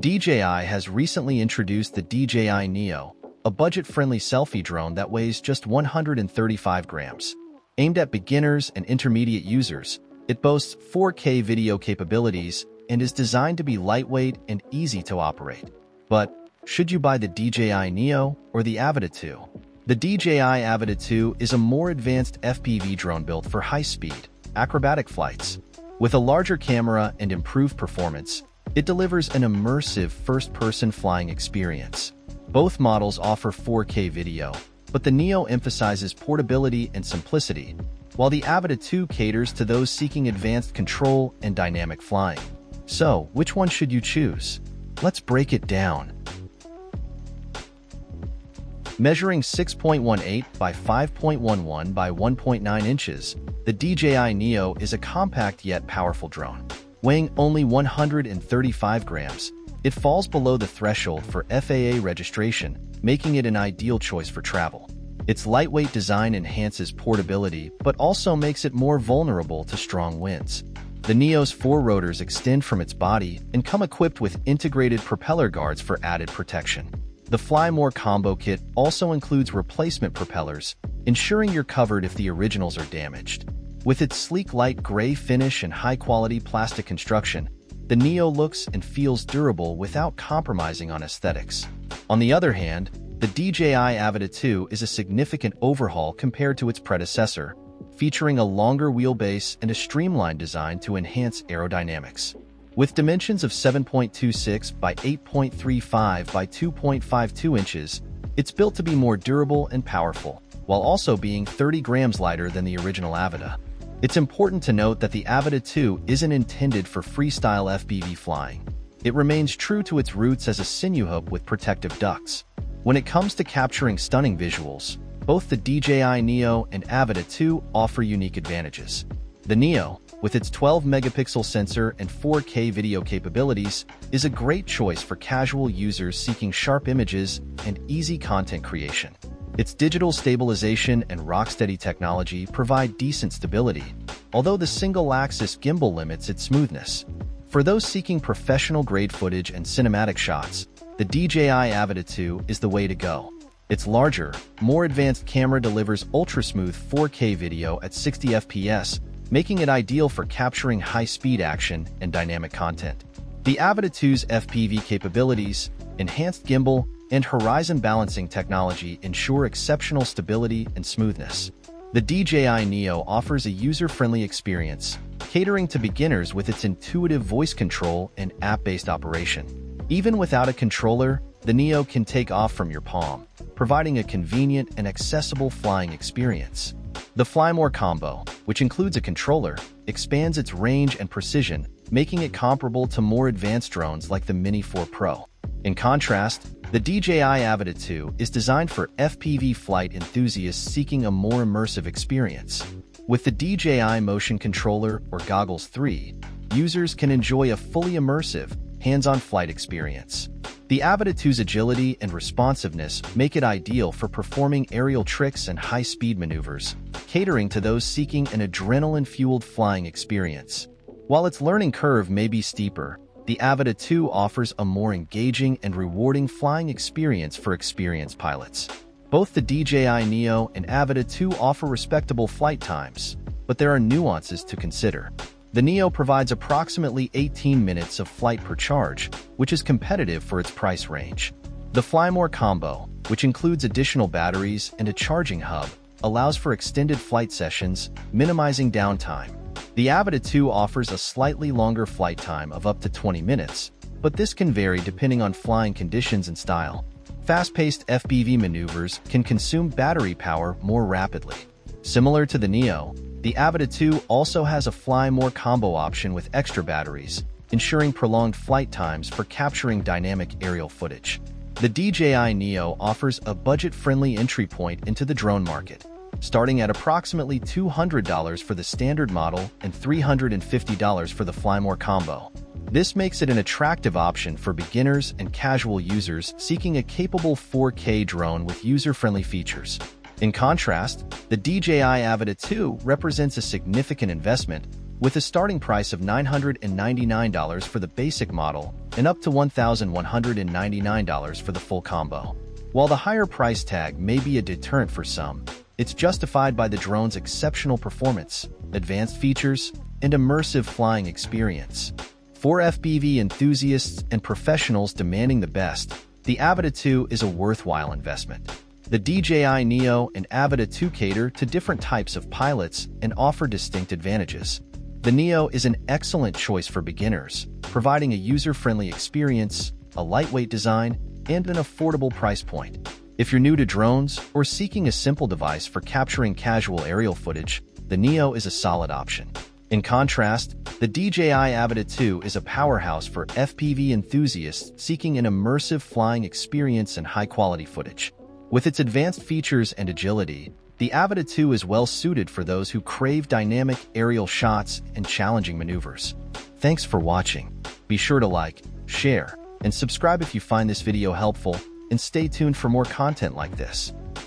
DJI has recently introduced the DJI Neo, a budget-friendly selfie drone that weighs just 135 grams. Aimed at beginners and intermediate users, it boasts 4K video capabilities and is designed to be lightweight and easy to operate. But should you buy the DJI Neo or the Avata 2? The DJI Avata 2 is a more advanced FPV drone built for high-speed, acrobatic flights. With a larger camera and improved performance, it delivers an immersive first-person flying experience. Both models offer 4K video, but the Neo emphasizes portability and simplicity, while the Avata 2 caters to those seeking advanced control and dynamic flying. So, which one should you choose? Let's break it down. Measuring 6.18 by 5.11 by 1.9 inches, the DJI Neo is a compact yet powerful drone. Weighing only 135 grams, it falls below the threshold for FAA registration, making it an ideal choice for travel. Its lightweight design enhances portability, but also makes it more vulnerable to strong winds. The Neo's four rotors extend from its body and come equipped with integrated propeller guards for added protection. The Flymore combo kit also includes replacement propellers, ensuring you're covered if the originals are damaged. With its sleek light gray finish and high-quality plastic construction, the Neo looks and feels durable without compromising on aesthetics. On the other hand, the DJI Avata 2 is a significant overhaul compared to its predecessor, featuring a longer wheelbase and a streamlined design to enhance aerodynamics. With dimensions of 7.26 by 8.35 by 2.52 inches, it's built to be more durable and powerful, while also being 30 grams lighter than the original Avata. It's important to note that the Avata 2 isn't intended for freestyle FPV flying. It remains true to its roots as a cinewhoop with protective ducts. When it comes to capturing stunning visuals, both the DJI Neo and Avata 2 offer unique advantages. The Neo, with its 12-megapixel sensor and 4K video capabilities, is a great choice for casual users seeking sharp images and easy content creation. Its digital stabilization and rocksteady technology provide decent stability, although the single-axis gimbal limits its smoothness. For those seeking professional-grade footage and cinematic shots, the DJI Avata 2 is the way to go. Its larger, more advanced camera delivers ultra-smooth 4K video at 60 FPS, making it ideal for capturing high-speed action and dynamic content. The Avata 2's FPV capabilities, enhanced gimbal, and horizon balancing technology ensure exceptional stability and smoothness. The DJI Neo offers a user-friendly experience, catering to beginners with its intuitive voice control and app-based operation. Even without a controller, the Neo can take off from your palm, providing a convenient and accessible flying experience. The Flymore combo, which includes a controller, expands its range and precision, making it comparable to more advanced drones like the Mini 4 Pro. In contrast, the DJI Avata 2 is designed for FPV flight enthusiasts seeking a more immersive experience. With the DJI Motion Controller or Goggles 3, users can enjoy a fully immersive, hands-on flight experience. The Avata 2's agility and responsiveness make it ideal for performing aerial tricks and high-speed maneuvers, catering to those seeking an adrenaline-fueled flying experience. While its learning curve may be steeper, the Avata 2 offers a more engaging and rewarding flying experience for experienced pilots. Both the DJI Neo and Avata 2 offer respectable flight times, but there are nuances to consider. The Neo provides approximately 18 minutes of flight per charge, which is competitive for its price range. The Flymore combo, which includes additional batteries and a charging hub, allows for extended flight sessions, minimizing downtime. The Avata 2 offers a slightly longer flight time of up to 20 minutes, but this can vary depending on flying conditions and style. Fast-paced FPV maneuvers can consume battery power more rapidly. Similar to the Neo, the Avata 2 also has a Fly More combo option with extra batteries, ensuring prolonged flight times for capturing dynamic aerial footage. The DJI Neo offers a budget-friendly entry point into the drone market, starting at approximately $200 for the standard model and $350 for the Flymore combo. This makes it an attractive option for beginners and casual users seeking a capable 4K drone with user-friendly features. In contrast, the DJI Avata 2 represents a significant investment, with a starting price of $999 for the basic model and up to $1,199 for the full combo. While the higher price tag may be a deterrent for some, it's justified by the drone's exceptional performance, advanced features, and immersive flying experience. For FPV enthusiasts and professionals demanding the best, the Avata 2 is a worthwhile investment. The DJI Neo and Avata 2 cater to different types of pilots and offer distinct advantages. The Neo is an excellent choice for beginners, providing a user-friendly experience, a lightweight design, and an affordable price point. If you're new to drones or seeking a simple device for capturing casual aerial footage, the Neo is a solid option. In contrast, the DJI Avata 2 is a powerhouse for FPV enthusiasts seeking an immersive flying experience and high-quality footage. With its advanced features and agility, the Avata 2 is well suited for those who crave dynamic aerial shots and challenging maneuvers. Thanks for watching. Be sure to like, share, and subscribe if you find this video helpful, and stay tuned for more content like this.